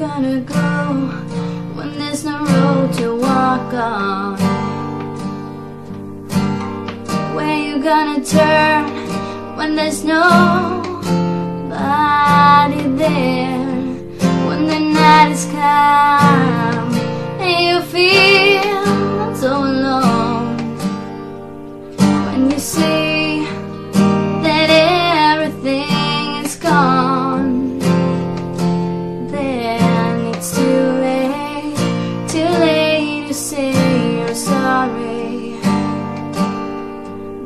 gonna go when there's no road to walk on? Where you gonna turn when there's no light? sorry.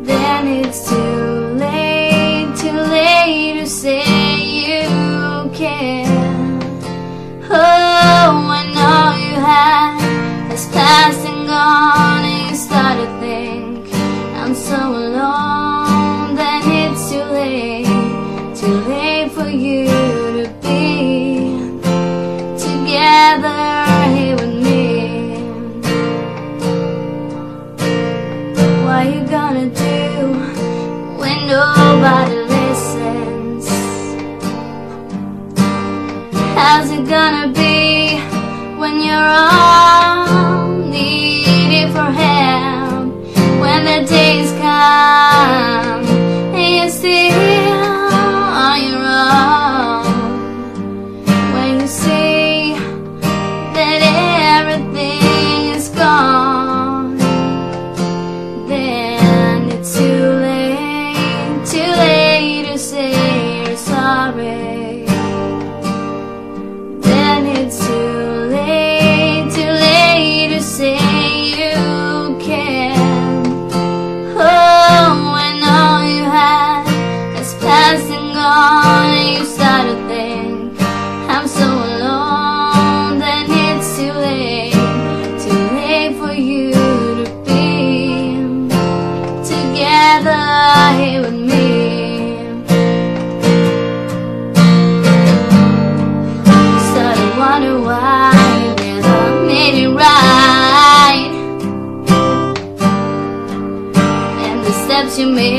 Then it's too late, too late to say you care Oh, when all you have is passed and gone. gonna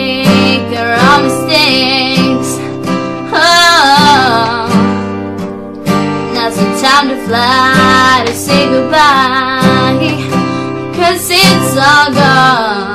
make our own mistakes. Oh, now's the time to fly to say goodbye. Cause it's all gone.